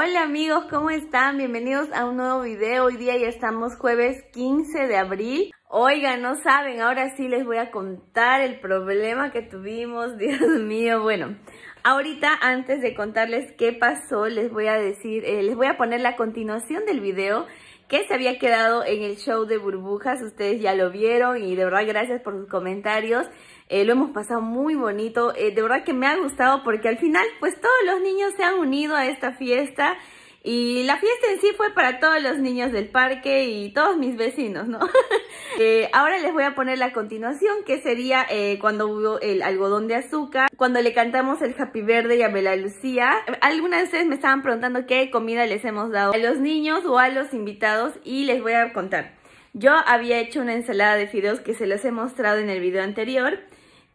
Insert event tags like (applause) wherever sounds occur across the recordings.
Hola amigos, ¿cómo están? Bienvenidos a un nuevo video. Hoy día ya estamos jueves 15 de abril. Oigan, no saben, ahora sí les voy a contar el problema que tuvimos. (laughs) Dios mío, bueno. Ahorita, antes de contarles qué pasó, les voy a decir, eh, les voy a poner la continuación del video que se había quedado en el show de burbujas. Ustedes ya lo vieron y de verdad gracias por sus comentarios. Eh, lo hemos pasado muy bonito. Eh, de verdad que me ha gustado porque al final pues todos los niños se han unido a esta fiesta. Y la fiesta en sí fue para todos los niños del parque y todos mis vecinos, ¿no? (laughs) eh, ahora les voy a poner la continuación, que sería cuando hubo el algodón de azúcar, cuando le cantamos el Happy Verde y a Bela Lucía. Algunas de ustedes me estaban preguntando qué comida les hemos dado a los niños o a los invitados y les voy a contar. Yo había hecho una ensalada de fideos que se los he mostrado en el video anterior.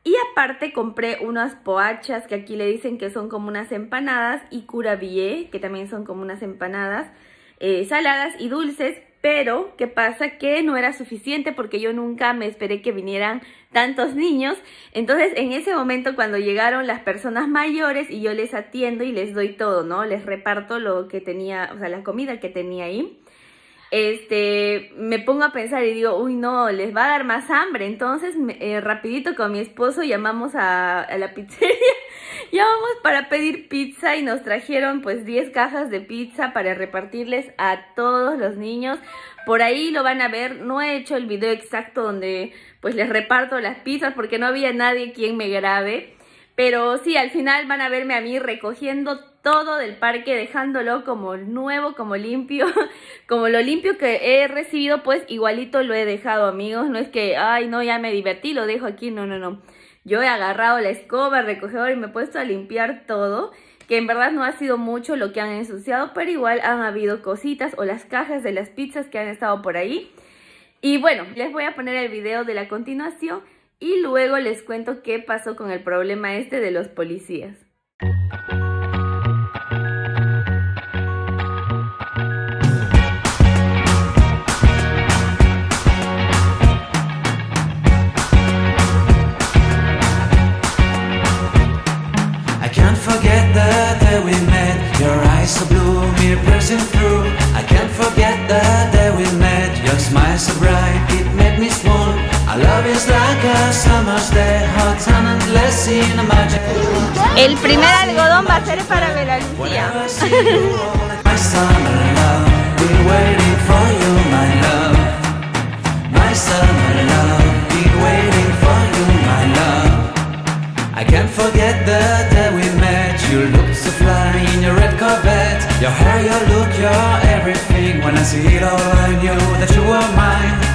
Y aparte compré unas poachas que aquí le dicen que son como unas empanadas y curabillé, que también son como unas empanadas eh, saladas y dulces. Pero, ¿qué pasa? Que no era suficiente porque yo nunca me esperé que vinieran tantos niños. Entonces, en ese momento cuando llegaron las personas mayores y yo les atiendo y les doy todo, ¿no? Les reparto lo que tenía, o sea, la comida que tenía ahí este, me pongo a pensar y digo, uy, no, les va a dar más hambre. Entonces, eh, rapidito con mi esposo llamamos a, la (laughs) pizzería, llamamos para pedir pizza y nos trajeron pues 10 cajas de pizza para repartirles a todos los niños. Por ahí lo van a ver, no he hecho el video exacto donde pues les reparto las pizzas porque no había nadie quien me grabe. Pero sí, al final van a verme a mí recogiendo todo del parque, dejándolo como nuevo, como limpio, (laughs) como lo limpio que he recibido, pues igualito lo he dejado, amigos. No es que, ay, no, ya me divertí, lo dejo aquí, no, no, no. Yo he agarrado la escoba, el recogedor y me he puesto a limpiar todo, que en verdad no ha sido mucho lo que han ensuciado, pero igual han habido cositas o las cajas de las pizzas que han estado por ahí. Y bueno, les voy a poner el video de la continuación y luego les cuento qué pasó con el problema este de los policías. El primer algodón va a ser para I can't forget the day we met. You looked so fly in your red Corvette. Your hair, your look, your everything. When I see it all I knew that you were mine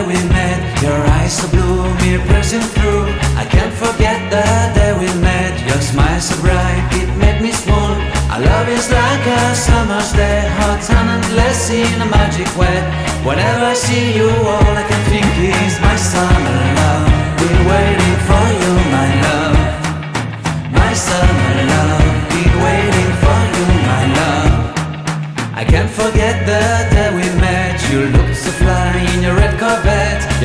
day we met. Your eyes so blue, me piercing through. I can't forget the day we met. Your smile so bright, it made me swoon Our love is like a summer's day Hot sun and endless in a magic way. Whenever I see you, all I can think is My summer love. Been waiting for you,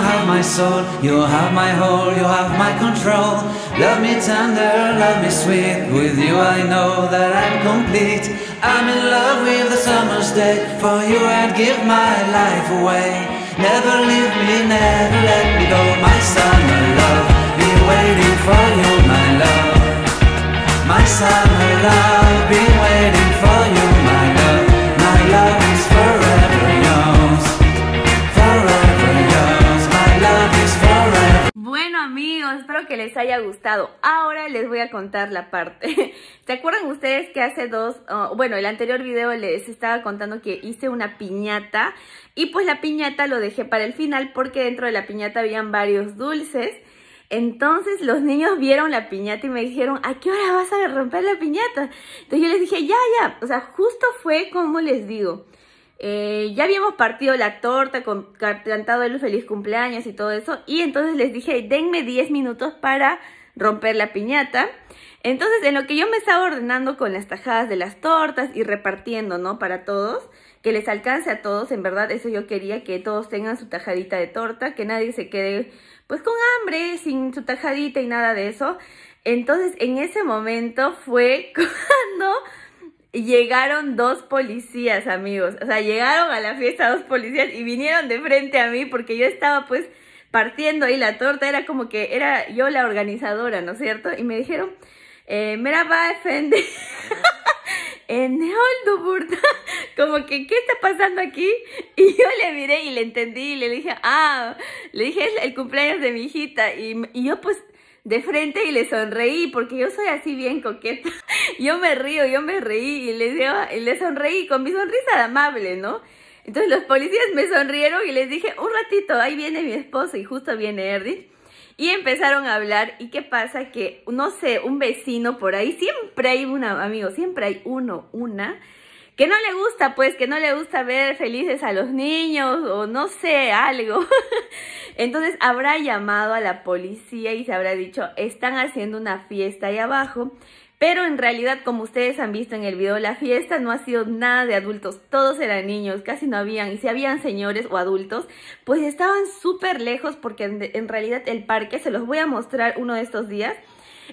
Heart, you have my soul, you have my whole, you have my control. Love me tender, love me sweet. With you I know that I'm complete. I'm in love with the summer's day. For you I'd give my life away. Never leave me, never let me go. My summer love, been waiting for you, my love. My summer love, been waiting for you, my love. My love espero que les haya gustado. Ahora les voy a contar la parte. (laughs) ¿Se acuerdan ustedes que hace dos, oh, bueno, el anterior video les estaba contando que hice una piñata y pues la piñata lo dejé para el final porque dentro de la piñata habían varios dulces. Entonces los niños vieron la piñata y me dijeron, ¿a qué hora vas a romper la piñata? Entonces yo les dije, ya, ya. O sea, justo fue como les digo. Eh, ya habíamos partido la torta, con, ca- cantado el feliz cumpleaños y todo eso. Y entonces les dije, denme 10 minutos para romper la piñata. Entonces, en lo que yo me estaba ordenando con las tajadas de las tortas y repartiendo, ¿no? Para todos, que les alcance a todos, en verdad, eso yo quería, que todos tengan su tajadita de torta, que nadie se quede, pues, con hambre, sin su tajadita y nada de eso. Entonces, en ese momento fue (laughs) cuando llegaron dos policías, amigos. O sea, llegaron a la fiesta dos policías y vinieron de frente a mí porque yo estaba pues partiendo ahí la torta. Era como que era yo la organizadora, ¿no es cierto? Y me dijeron, eh, Merhaba efendi. (laughs) En oldu burada. (laughs) Como que, ¿qué está pasando aquí? (laughs) Y yo le miré y le entendí y le dije, ah, le dije, es el cumpleaños de mi hijita. Y, y yo pues de frente y le sonreí, porque yo soy así bien coqueta. (laughs) Yo me río, yo me reí y le, y le sonreí con mi sonrisa amable, ¿no? Entonces los policías me sonrieron y les dije, un ratito, ahí viene mi esposo y justo viene Erdith. Y empezaron a hablar y qué pasa que, no sé, un vecino por ahí, siempre hay una, amigo, siempre hay uno, una, que no le gusta, pues, que no le gusta ver felices a los niños o no sé, algo. (laughs) Entonces habrá llamado a la policía y se habrá dicho, están haciendo una fiesta ahí abajo. Pero en realidad, como ustedes han visto en el video, la fiesta no ha sido nada de adultos, todos eran niños, casi no habían, y si habían señores o adultos, pues estaban súper lejos porque en, realidad el parque, se los voy a mostrar uno de estos días,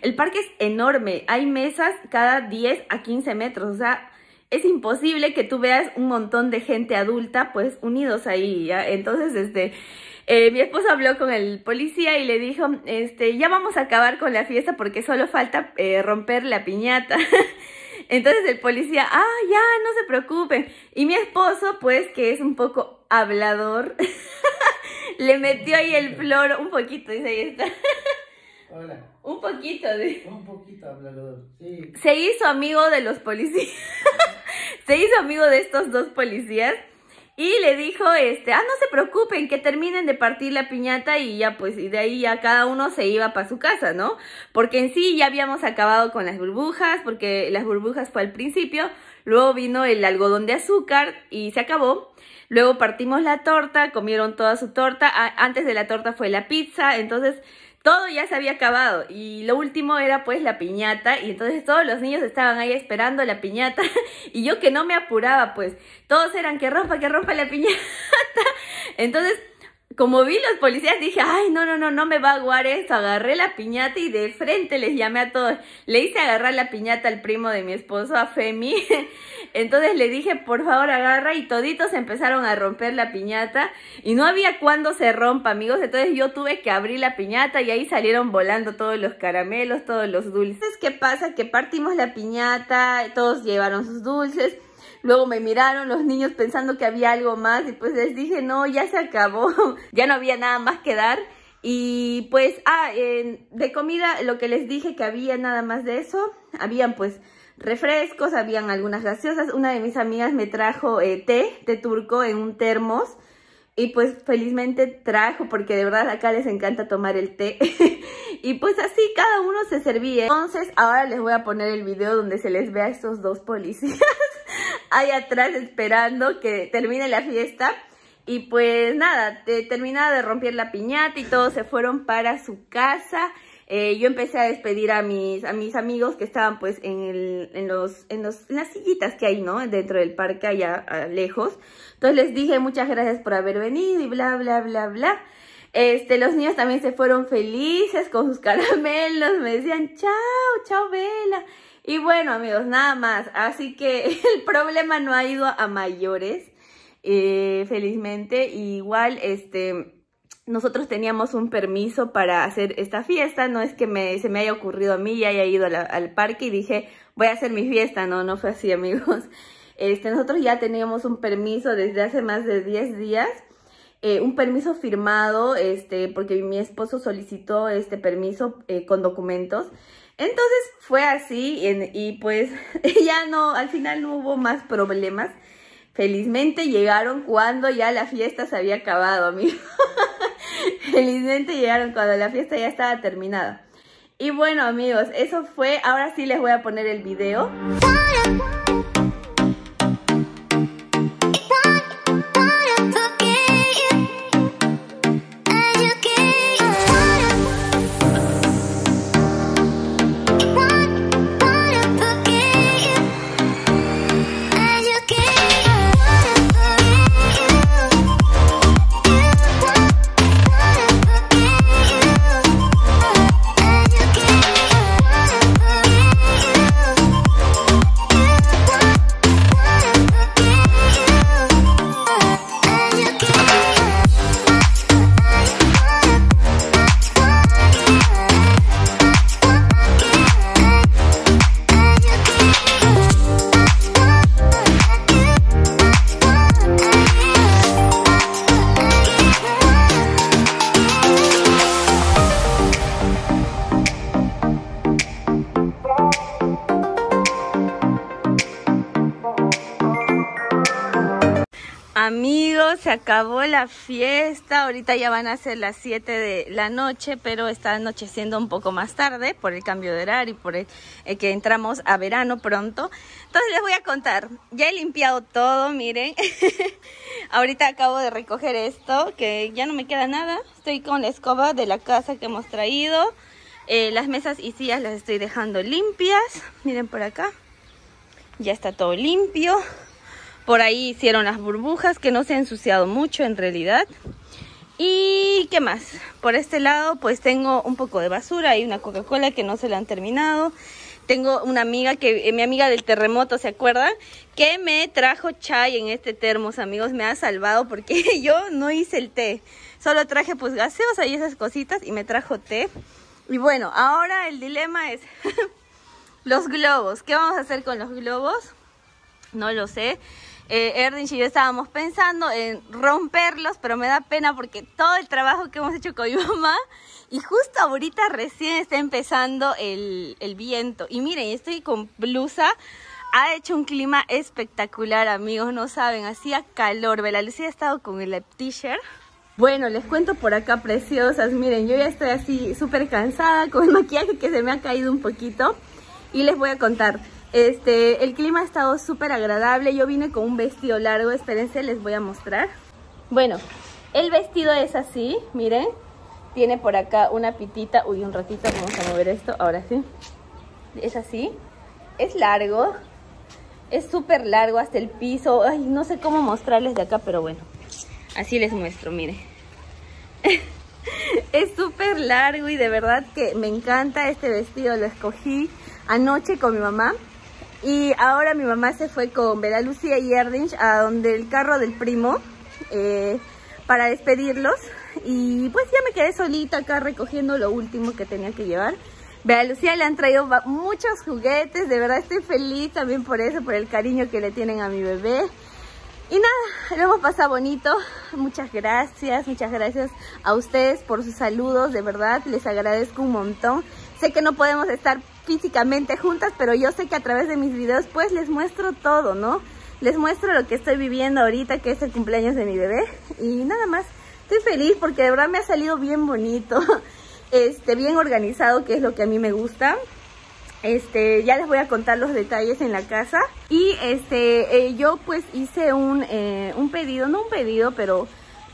el parque es enorme, hay mesas cada 10 a 15 metros, o sea, es imposible que tú veas un montón de gente adulta pues unidos ahí, ¿ya? Entonces, este, eh, mi esposo habló con el policía y le dijo, este, ya vamos a acabar con la fiesta porque solo falta eh, romper la piñata. (laughs) Entonces el policía, ah, ya, no se preocupen. Y mi esposo, pues, que es un poco hablador, (laughs) le metió ahí el (laughs) flor un poquito, dice, ahí está. Hola, Un poquito, de... un poquito hablador. Sí, se hizo amigo de los policías. (laughs) se hizo amigo de estos dos policías. Y le dijo, este, ah, no se preocupen, que terminen de partir la piñata y ya, pues, y de ahí ya cada uno se iba para su casa, ¿no? Porque en sí ya habíamos acabado con las burbujas, porque las burbujas fue al principio, luego vino el algodón de azúcar y se acabó. Luego partimos la torta, comieron toda su torta, antes de la torta fue la pizza, entonces todo ya se había acabado y lo último era pues la piñata y entonces todos los niños estaban ahí esperando la piñata (laughs) y yo que no me apuraba pues todos eran que rompa, que rompa la piñata. (laughs) Entonces como vi los policías dije, ay, no, no, no, no me va a aguar esto. Agarré la piñata y de frente les llamé a todos. Le hice agarrar la piñata al primo de mi esposo, a Femi. (laughs) Entonces le dije, por favor, agarra y toditos empezaron a romper la piñata y no había cuándo se rompa, amigos. Entonces yo tuve que abrir la piñata y ahí salieron volando todos los caramelos, todos los dulces. ¿Qué pasa? Que partimos la piñata, todos llevaron sus dulces. Luego me miraron los niños pensando que había algo más y pues les dije, no, ya se acabó, (laughs) ya no había nada más que dar. Y pues, ah, en- de comida, lo que les dije que había nada más de eso, habían pues refrescos, habían algunas gaseosas. Una de mis amigas me trajo eh, té, té turco en un termos. Y pues felizmente trajo, porque de verdad acá les encanta tomar el té. (laughs) y pues así cada uno se servía. Entonces ahora les voy a poner el video donde se les ve a estos dos policías (laughs) ahí atrás esperando que termine la fiesta. Y pues nada, te, terminaba de romper la piñata y todos se fueron para su casa. Eh, yo empecé a despedir a mis, a mis amigos que estaban pues en, el, en, los, en, los, en las sillitas que hay, ¿no? Dentro del parque allá lejos. Entonces les dije muchas gracias por haber venido y bla, bla, bla, bla. Este, los niños también se fueron felices con sus (laughs) caramelos, me decían chao, chao Vela. Y bueno amigos, nada más, así que (laughs) el problema no ha ido a mayores, eh, felizmente. Igual, este, nosotros teníamos un permiso para hacer esta fiesta, no es que me, se me haya ocurrido a mí y haya ido al parque y dije, voy a hacer mi fiesta, no, no fue así (laughs) amigos. Este, nosotros ya teníamos un permiso desde hace más de 10 días, eh, un permiso firmado, este, porque mi esposo solicitó este permiso eh, con documentos. Entonces fue así y, y pues (laughs) ya no, al final no hubo más problemas. Felizmente llegaron cuando ya la fiesta se había acabado, amigos. (laughs) Felizmente llegaron cuando la fiesta ya estaba terminada. Y bueno, amigos, eso fue. Ahora sí les voy a poner el video. Acabó la fiesta. Ahorita ya van a ser las 7 de la noche, pero está anocheciendo un poco más tarde por el cambio de horario y por el, el que entramos a verano pronto. Entonces les voy a contar. Ya he limpiado todo, miren. (laughs) Ahorita acabo de recoger esto, que ya no me queda nada. Estoy con la escoba de la casa que hemos traído. Eh, las mesas y sillas las estoy dejando limpias. Miren por acá. Ya está todo limpio. Por ahí hicieron las burbujas que no se ha ensuciado mucho en realidad. ¿Y qué más? Por este lado pues tengo un poco de basura y una Coca-Cola que no se la han terminado. Tengo una amiga que, eh, mi amiga del terremoto, ¿se acuerdan? Que me trajo chai en este termos, amigos. Me ha salvado porque (laughs) yo no hice el té. Solo traje pues gaseosa y esas cositas y me trajo té. Y bueno, ahora el dilema es (laughs) los globos. ¿Qué vamos a hacer con los globos? No lo sé eh, y yo estábamos pensando en romperlos, pero me da pena porque todo el trabajo que hemos hecho con mi (laughs) mamá y justo ahorita recién está empezando el, el viento. Y miren, estoy con blusa. Ha hecho un clima espectacular, amigos, no saben, hacía calor. Bela Lucía ha estado con el t-shirt. Bueno, les cuento por acá, preciosas. Miren, yo ya estoy así súper cansada con el maquillaje que se me ha caído un poquito. Y les voy a contar. Este, el clima ha estado súper agradable. Yo vine con un vestido largo. Espérense, les voy a mostrar. Bueno, el vestido es así, miren. Tiene por acá una pitita. Uy, un ratito, vamos a mover esto. Ahora sí. Es así. Es largo. Es súper largo hasta el piso. Ay, no sé cómo mostrarles de acá, pero bueno. Así les muestro, miren. (laughs) es súper largo y de verdad que me encanta este vestido. Lo escogí anoche con mi mamá. Y ahora mi mamá se fue con Bela Lucía y Erdinch a donde el carro del primo eh, para despedirlos. Y pues ya me quedé solita acá recogiendo lo último que tenía que llevar. Bela Lucía le han traído muchos juguetes, de verdad estoy feliz también por eso, por el cariño que le tienen a mi bebé. Y nada, lo hemos pasado bonito. Muchas gracias, muchas gracias a ustedes por sus saludos, de verdad les agradezco un montón. Sé que no podemos estar físicamente juntas, pero yo sé que a través de mis videos pues les muestro todo, ¿no? Les muestro lo que estoy viviendo ahorita, que es el cumpleaños de mi bebé. Y nada más, estoy feliz porque de verdad me ha salido bien bonito, (laughs) este, bien organizado, que es lo que a mí me gusta. Este, ya les voy a contar los detalles en la casa. Y este, eh, yo pues hice un, eh, un pedido, no un pedido, pero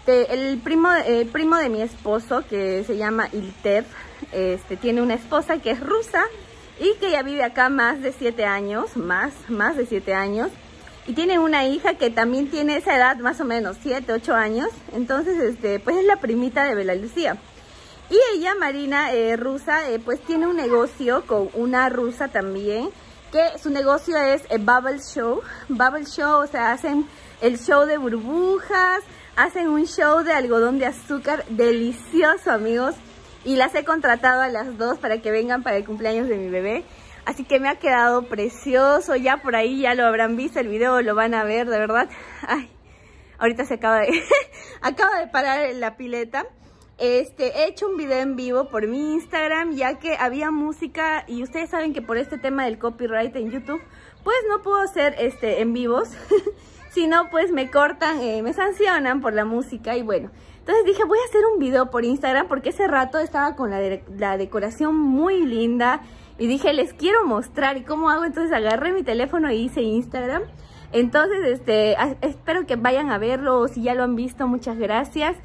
de- el primo, el primo de mi esposo, que se llama Ilter, este, tiene una esposa que es rusa y que ya vive acá más de siete años, más, más de siete años. Y tiene una hija que también tiene esa edad, más o menos, siete, ocho años. Entonces, este, pues es la primita de Bela Lucía. Y ella, Marina, eh, rusa, eh, pues tiene un negocio con una rusa también, que su negocio es eh, Bubble Show. Bubble Show, o sea, hacen el show de burbujas, hacen un show de algodón de azúcar delicioso, amigos. Y las he contratado a las dos para que vengan para el cumpleaños de mi bebé. Así que me ha quedado precioso, ya por ahí ya lo habrán visto, el video lo van a ver, de verdad. Ay, ahorita se acaba de, (laughs) acaba de parar la pileta. Este, he hecho un video en vivo por mi Instagram ya que había música y ustedes saben que por este tema del copyright en YouTube, pues no puedo hacer este en vivos, (laughs) si no pues me cortan, eh, me sancionan por la música y bueno. Entonces dije voy a hacer un video por Instagram porque ese rato estaba con la, de- la decoración muy linda y dije les quiero mostrar y cómo hago, entonces agarré mi teléfono e hice Instagram. Entonces, este, espero que vayan a verlo si ya lo han visto, muchas gracias.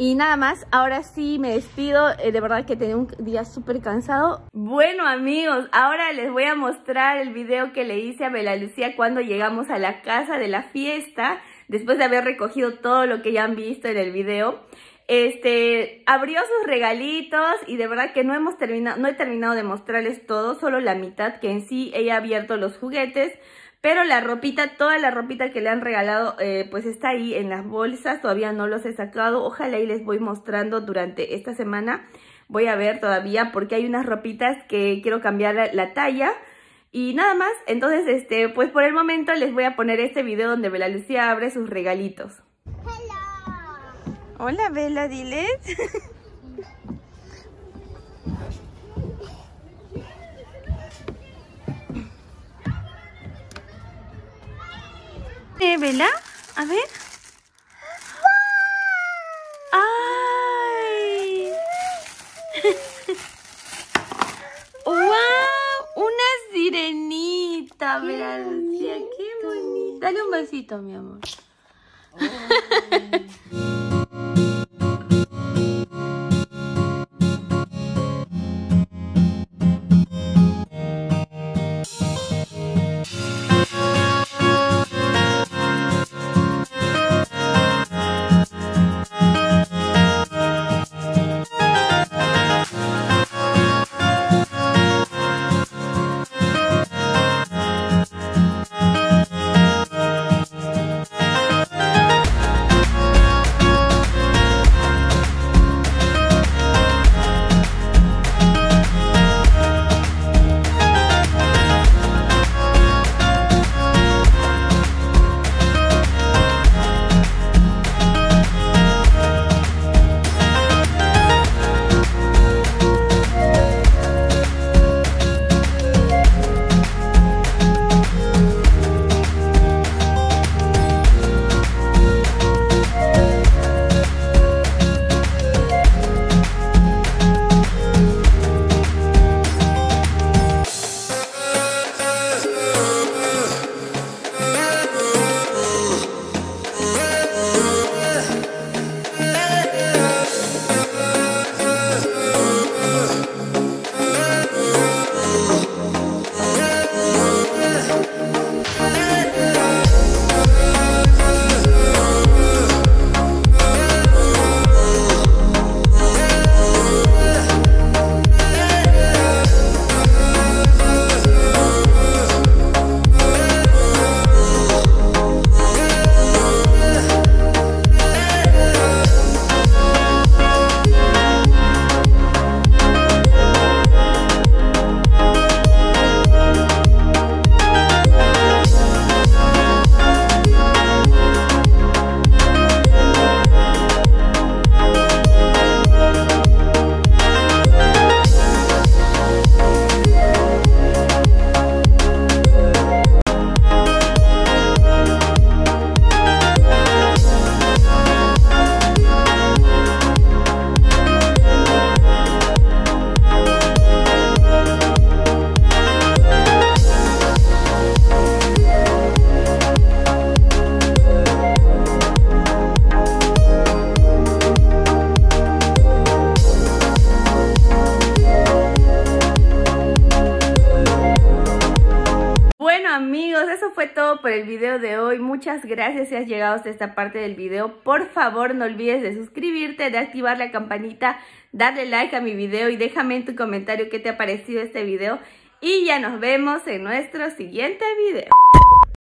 Y nada más, ahora sí me despido, eh, de verdad que tenía un día súper cansado. Bueno amigos, ahora les voy a mostrar el video que le hice a Bela Lucía cuando llegamos a la casa de la fiesta, después de haber recogido todo lo que ya han visto en el video. Este, abrió sus regalitos y de verdad que no hemos terminado, no he terminado de mostrarles todo, solo la mitad que en sí ella ha abierto los juguetes. Pero la ropita, toda la ropita que le han regalado, eh, pues está ahí en las bolsas. Todavía no los he sacado. Ojalá y les voy mostrando durante esta semana. Voy a ver todavía porque hay unas ropitas que quiero cambiar la, la talla. Y nada más. Entonces, este, pues por el momento les voy a poner este video donde Bela Lucía abre sus regalitos. Hola Bela, diles. (laughs) Eh, Bela, a ver. ¡Ay! (laughs) ¡Wow! Una sirenita, Lucía. ¡Qué bonita! Dale un besito, mi amor. Gracias si has llegado hasta esta parte del video. Por favor, no olvides de suscribirte, de activar la campanita, darle like a mi video y déjame en tu comentario qué te ha parecido este video. Y ya nos vemos en nuestro siguiente video.